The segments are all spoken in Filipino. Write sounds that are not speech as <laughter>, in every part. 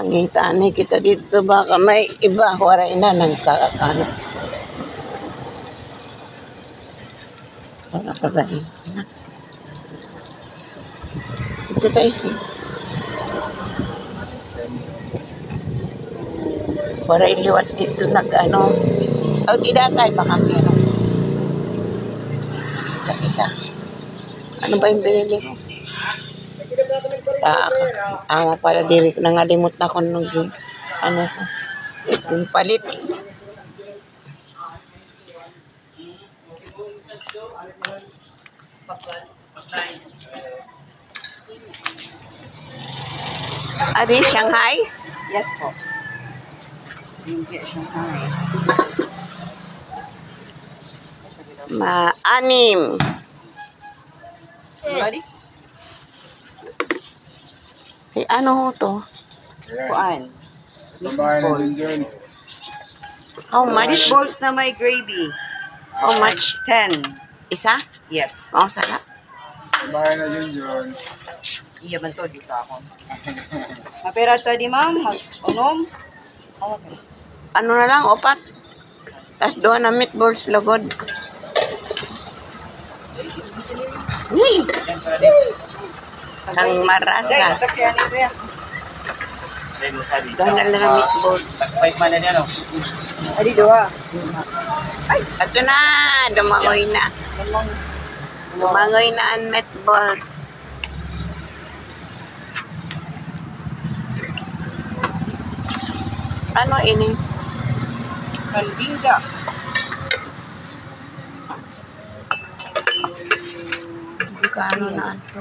Pangitaan kita dito baka may iba waray na ng kakano. Wala ka gani. Ito tayo sa Waray liwat dito nag ano. O di datay baka meron. Kita kita. Ano ba yung binili ko? Ah, ama pala diri nangalimot na ko nung yun. Ano ko? Yung palit. Ari, Shanghai? Yes po. Lumpia Shanghai. Ma-anim. Ready? Ay, ano ho to? Kuan. Dyan. How much? Meatballs na may gravy. How much? 10. Isa? Yes. Oh, sarap. Babae na din dyan. Iya man to, dito ako. <laughs> Mapera to di ma'am, unom. Oh, okay. Ano na lang, opat. Tapos doon na meatballs lagod. Uy! Ang Day, marasa. Gangal na ng meatballs. Five man na niya, no? Adi dua. Ito na, dumangoy na. Dumangoy na ang meatballs. Ano ini? Kandinga. Magkano na ito?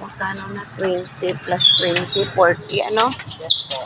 magkano na? 20 plus 20, 40, ano? Yes po.